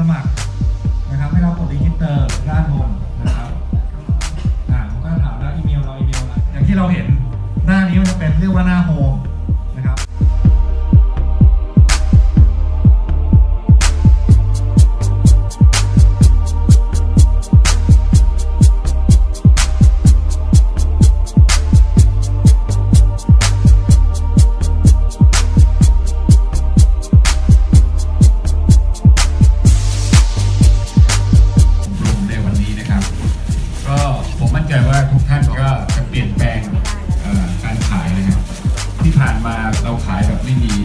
สมัครนะครับ ให้เรากด register ด้านบนนะครับอ่าผมก็ถามแล้วอีเมลเราอีเมลอะไรอย่างที่เราเห็นหน้านี้มันจะเป็นเรียกว่าหน้า home ขายแบบไม่มีไม่มีเอ่อ